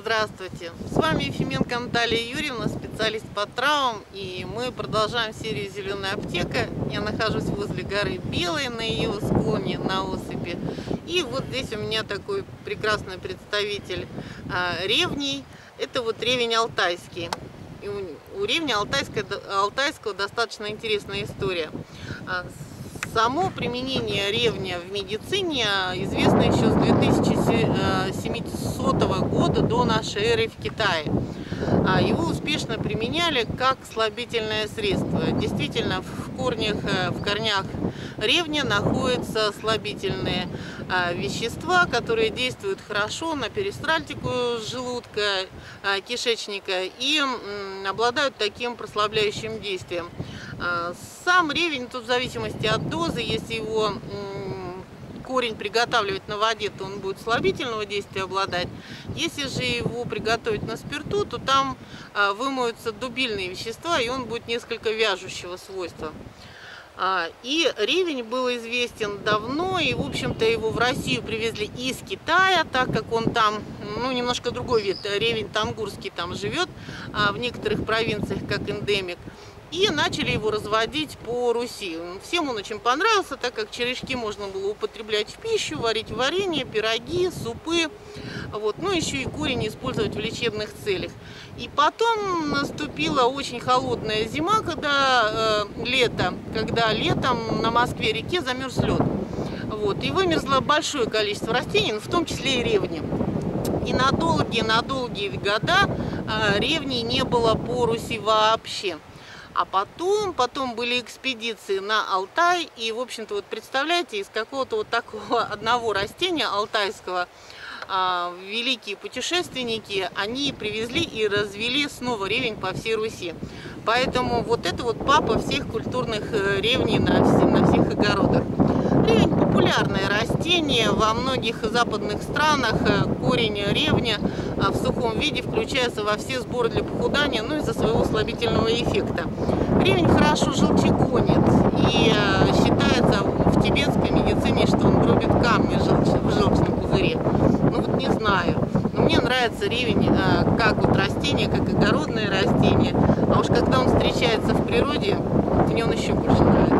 Здравствуйте! С вами Ефименко Наталья Юрьевна, специалист по травмам, и мы продолжаем серию «Зеленая аптека». Я нахожусь возле горы Белой, на ее склоне, на осыпи. И вот здесь у меня такой прекрасный представитель а, ревней. Это вот ревень алтайский. И у, ревня алтайского, алтайского достаточно интересная история. А, Само применение ревня в медицине известно еще с 2700 года нашей эры в Китае. А его успешно применяли как слабительное средство. Действительно, в корнях, э, в корнях ревня находятся слабительные а, вещества, которые действуют хорошо на перистральтику желудка, а, кишечника и обладают таким прослабляющим действием. Сам ревень, тут в зависимости от дозы, если его корень приготавливать на воде, то он будет слабительного действия обладать. Если же его приготовить на спирту, то там а, вымоются дубильные вещества, и он будет несколько вяжущего свойства. А, и ревень был известен давно, и, в общем-то, его в Россию привезли из Китая, так как он там, ну, немножко другой вид, ревень тангурский там живет, в некоторых провинциях, как эндемик и начали его разводить по Руси. Всем он очень понравился, так как черешки можно было употреблять в пищу, варить варенье, пироги, супы, вот. ну еще и корень использовать в лечебных целях. И потом наступила очень холодная зима, когда э, лето, когда летом на Москве-реке замерз лед. Вот. И вымерзло большое количество растений, в том числе и ревни. И на долгие-на долгие года э, ревней не было по Руси вообще. А потом, потом были экспедиции на Алтай, и, в общем-то, вот представляете, из какого-то вот такого одного растения алтайского а, великие путешественники, они привезли и развели снова ревень по всей Руси. Поэтому вот это вот папа всех культурных э, ревней на, все, на всех огородах. Ревень популярное растение во многих западных странах. Э, корень ревня в сухом виде включается во все сборы для похудания, ну из-за своего слабительного эффекта. Ревень хорошо желчегонит и э, считается в тибетской медицине, что он дробит камни в желчном пузыре. Ну вот не знаю. Но мне нравится ревень э, как вот растение, как огородное растение. А уж когда он встречается в природе, мне он еще больше нравится.